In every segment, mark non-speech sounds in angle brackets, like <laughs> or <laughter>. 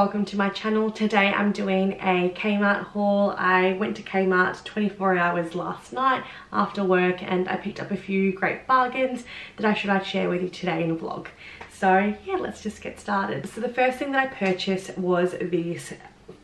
welcome to my channel. Today I'm doing a Kmart haul. I went to Kmart 24 hours last night after work and I picked up a few great bargains that I should I'd share with you today in a vlog. So yeah, let's just get started. So the first thing that I purchased was this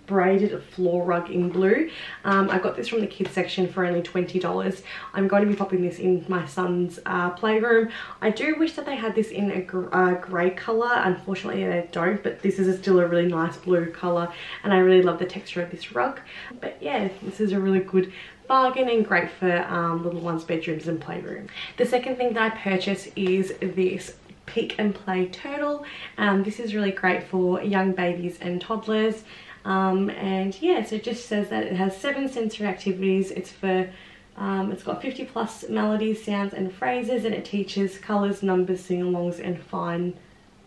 braided floor rug in blue. Um, I got this from the kids section for only $20. I'm going to be popping this in my son's uh, playroom. I do wish that they had this in a gr uh, grey colour. Unfortunately they don't, but this is still a really nice blue colour and I really love the texture of this rug. But yeah, this is a really good bargain and great for um, little ones bedrooms and playroom. The second thing that I purchased is this pick and play turtle. Um, this is really great for young babies and toddlers. Um, and yeah, so it just says that it has seven sensory activities. It's for, um, it's got 50 plus melodies, sounds and phrases and it teaches colours, numbers, sing-alongs and fine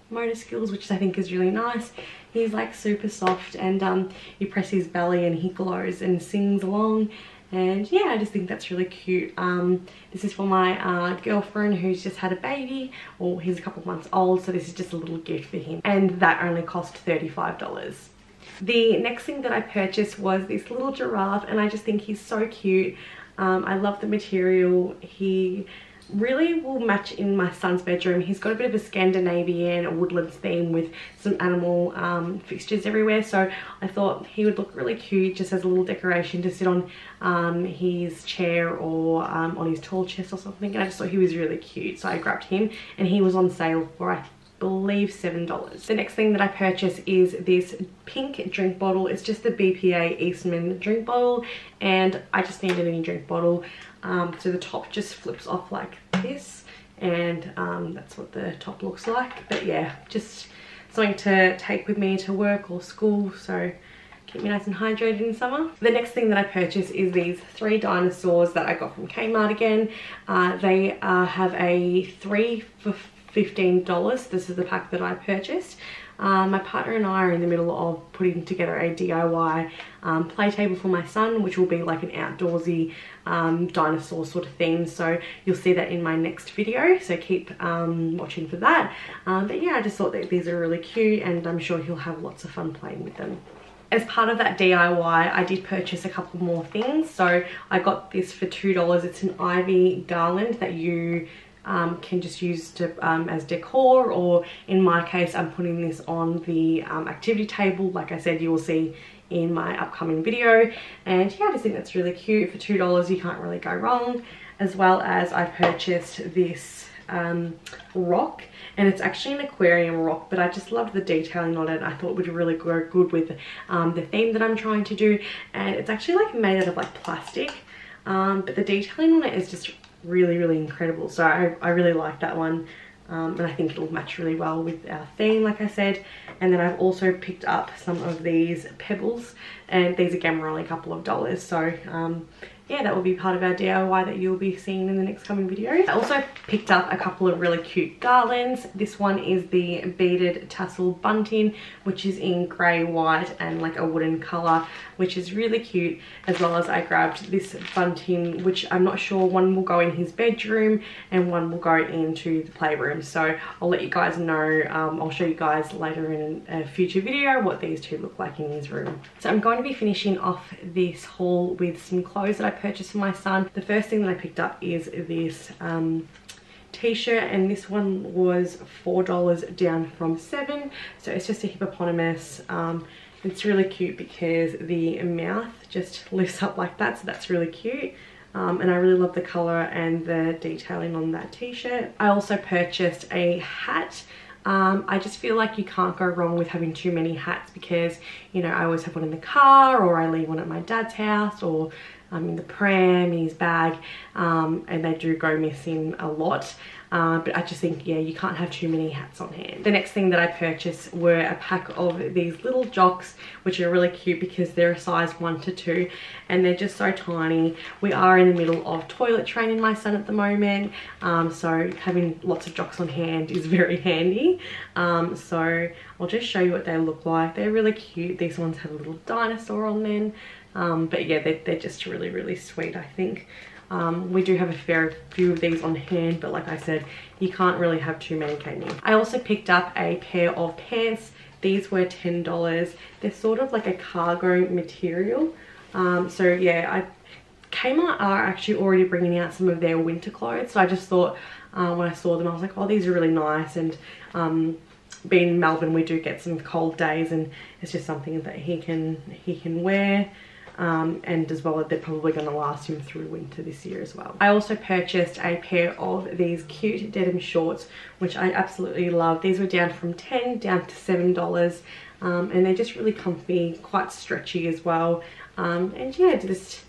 motor skills, which I think is really nice. He's like super soft and um, you press his belly and he glows and sings along. And yeah I just think that's really cute. Um, this is for my uh, girlfriend who's just had a baby. Or he's a couple months old so this is just a little gift for him. And that only cost $35 the next thing that I purchased was this little giraffe and I just think he's so cute. Um, I love the material. He really will match in my son's bedroom. He's got a bit of a Scandinavian woodlands theme with some animal um, fixtures everywhere. So I thought he would look really cute just as a little decoration to sit on um, his chair or um, on his tall chest or something. And I just thought he was really cute. So I grabbed him and he was on sale for I believe $7. The next thing that I purchased is this pink drink bottle. It's just the BPA Eastman drink bottle and I just needed a new drink bottle. Um, so the top just flips off like this and um, that's what the top looks like. But yeah, just something to take with me to work or school. So keep me nice and hydrated in summer. The next thing that I purchased is these three dinosaurs that I got from Kmart again. Uh, they uh, have a three for $15. This is the pack that I purchased. Um, my partner and I are in the middle of putting together a DIY um, play table for my son, which will be like an outdoorsy um, dinosaur sort of theme. So you'll see that in my next video. So keep um, watching for that. Um, but yeah, I just thought that these are really cute and I'm sure he'll have lots of fun playing with them as part of that DIY, I did purchase a couple more things. So I got this for $2. It's an ivy garland that you um, can just use to, um, as decor or in my case I'm putting this on the um, activity table like I said you will see in my upcoming video. And yeah I just think that's really cute. For two dollars you can't really go wrong as well as I purchased this um, rock. And it's actually an aquarium rock but I just loved the detailing on it. I thought would really go good with um, the theme that I'm trying to do. And it's actually like made out of like plastic. Um, but the detailing on it is just really, really incredible. So I, I really like that one. Um, and I think it'll match really well with our theme like I said and then I've also picked up some of these pebbles and these again were only a couple of dollars so um, yeah, that will be part of our DIY that you'll be seeing in the next coming videos. I also picked up a couple of really cute garlands. This one is the beaded tassel bunting, which is in grey, white, and like a wooden colour, which is really cute. As well as I grabbed this bunting, which I'm not sure, one will go in his bedroom and one will go into the playroom. So I'll let you guys know, um, I'll show you guys later in a future video what these two look like in his room. So I'm going to be finishing off this haul with some clothes that I purchased for my son. The first thing that I picked up is this um, t-shirt and this one was four dollars down from seven. So it's just a hippopotamus. Um, it's really cute because the mouth just lifts up like that so that's really cute. Um, and I really love the color and the detailing on that t-shirt. I also purchased a hat. Um, I just feel like you can't go wrong with having too many hats because you know I always have one in the car or I leave one at my dad's house or um, in the pram, in his bag, um, and they do go missing a lot. Uh, but I just think, yeah, you can't have too many hats on hand. The next thing that I purchased were a pack of these little jocks, which are really cute because they're a size 1 to 2, and they're just so tiny. We are in the middle of toilet training my son at the moment, um, so having lots of jocks on hand is very <laughs> handy. Um, so I'll just show you what they look like. They're really cute. These ones have a little dinosaur on them. Um, but yeah, they're, they're just really, really sweet, I think. Um, we do have a fair few of these on hand, but like I said, you can't really have too many, can you? I also picked up a pair of pants. These were $10. They're sort of like a cargo material. Um, so yeah, I Kmart are actually already bringing out some of their winter clothes. So I just thought uh, when I saw them, I was like, oh, these are really nice. And um, being in Melbourne, we do get some cold days and it's just something that he can, he can wear. Um, and as well they're probably going to last him through winter this year as well. I also purchased a pair of these cute denim shorts which I absolutely love. These were down from 10 down to $7 um, and they're just really comfy, quite stretchy as well um, and yeah just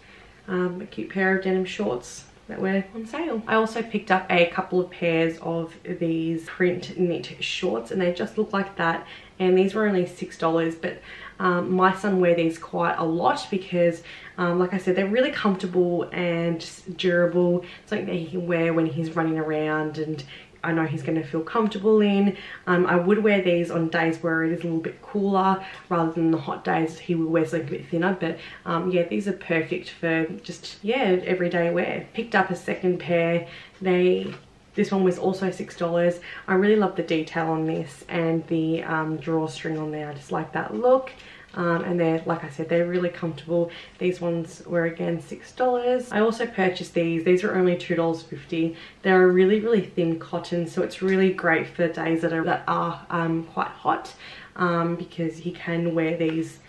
um, a cute pair of denim shorts that were on sale. I also picked up a couple of pairs of these print knit shorts and they just look like that and these were only $6 but um, my son wear these quite a lot because um, like I said they're really comfortable and durable something that he can wear when he's running around and I know he's going to feel comfortable in. Um, I would wear these on days where it is a little bit cooler rather than the hot days he will wear something a bit thinner but um, yeah these are perfect for just yeah everyday wear. Picked up a second pair. They this one was also $6. I really love the detail on this and the um, drawstring on there. I just like that look. Um, and they're like I said they're really comfortable these ones were again six dollars I also purchased these these are only two dollars fifty they're a really really thin cotton so it's really great for days that are that are um, quite hot um, because you can wear these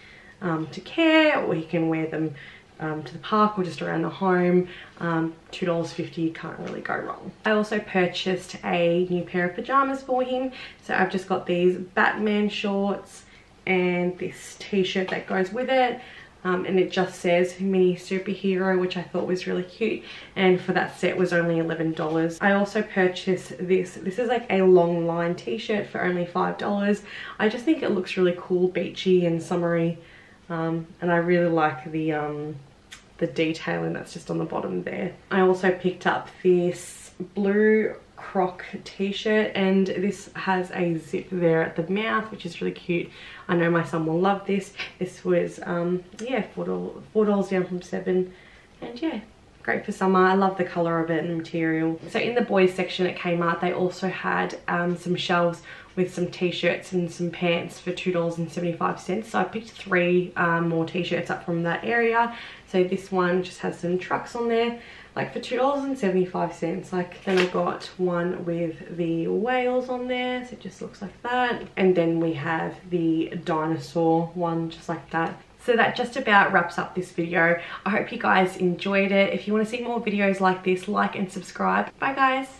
um, to care or you can wear them um, to the park or just around the home. Um, $2.50 can't really go wrong. I also purchased a new pair of pajamas for him. So I've just got these Batman shorts and this t-shirt that goes with it. Um, and it just says mini superhero which I thought was really cute and for that set was only $11 I also purchased this this is like a long line t-shirt for only $5 I just think it looks really cool beachy and summery um, and I really like the um, the detailing that's just on the bottom there. I also picked up this blue croc t-shirt and this has a zip there at the mouth which is really cute. I know my son will love this. This was um yeah four dollars down from seven. And yeah great for summer. I love the color of it and the material. So in the boys section at kmart they also had um, some shelves with some t-shirts and some pants for $2.75. So I picked three um, more t-shirts up from that area. So this one just has some trucks on there like for $2.75 like then I got one with the whales on there so it just looks like that and then we have the dinosaur one just like that so that just about wraps up this video. I hope you guys enjoyed it. If you want to see more videos like this, like and subscribe. Bye guys.